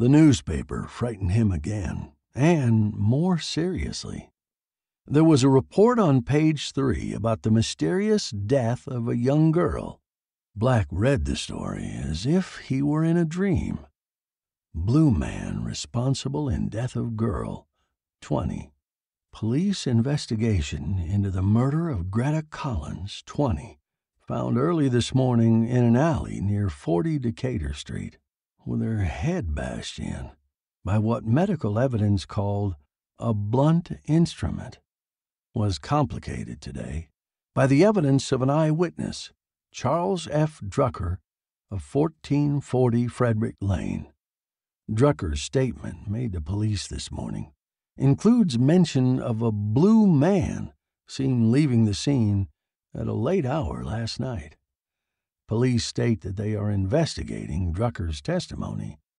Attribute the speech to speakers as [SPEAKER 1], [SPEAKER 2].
[SPEAKER 1] The newspaper frightened him again, and more seriously. There was a report on page three about the mysterious death of a young girl. Black read the story as if he were in a dream. Blue man responsible in death of girl, 20. Police investigation into the murder of Greta Collins, 20, found early this morning in an alley near 40 Decatur Street, with her head bashed in by what medical evidence called a blunt instrument, was complicated today by the evidence of an eyewitness, Charles F. Drucker of 1440 Frederick Lane. Drucker's statement made to police this morning includes mention of a blue man seen leaving the scene at a late hour last night. Police state that they are investigating Drucker's testimony